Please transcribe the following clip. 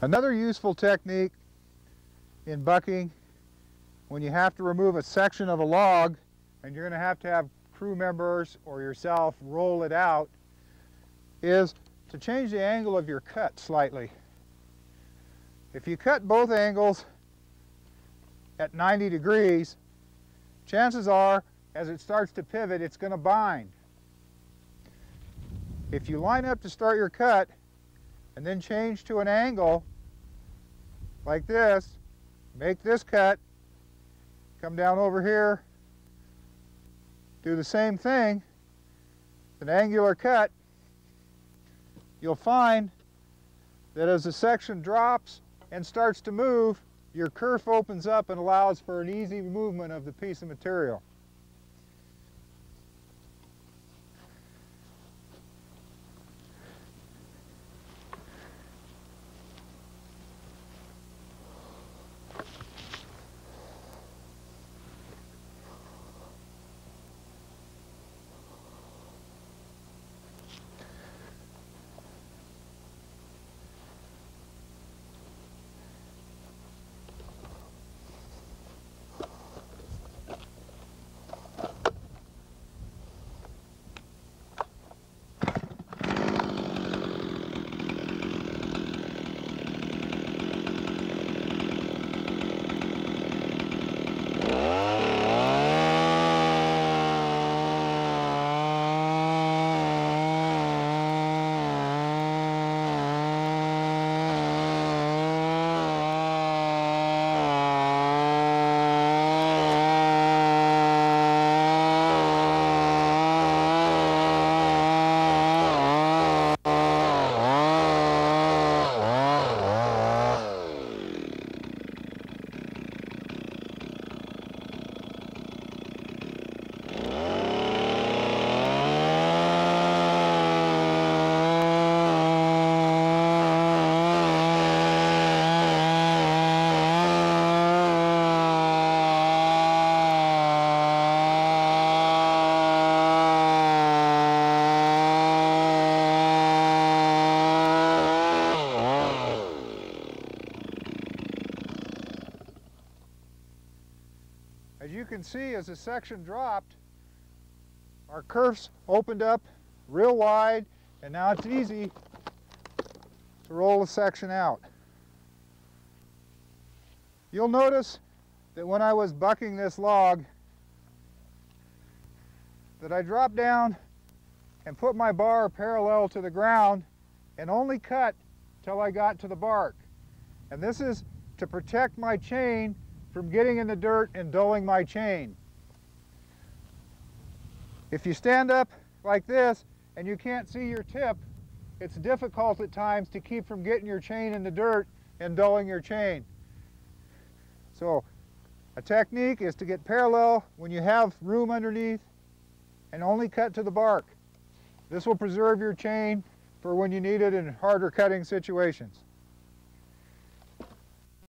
Another useful technique in bucking when you have to remove a section of a log and you're going to have to have crew members or yourself roll it out is to change the angle of your cut slightly. If you cut both angles at 90 degrees, chances are as it starts to pivot it's going to bind. If you line up to start your cut and then change to an angle like this, make this cut, come down over here, do the same thing, an angular cut, you'll find that as the section drops and starts to move, your kerf opens up and allows for an easy movement of the piece of material. You can see, as the section dropped, our kerfs opened up real wide, and now it's easy to roll the section out. You'll notice that when I was bucking this log, that I dropped down and put my bar parallel to the ground and only cut till I got to the bark. And this is to protect my chain from getting in the dirt and dulling my chain. If you stand up like this and you can't see your tip, it's difficult at times to keep from getting your chain in the dirt and dulling your chain. So a technique is to get parallel when you have room underneath and only cut to the bark. This will preserve your chain for when you need it in harder cutting situations.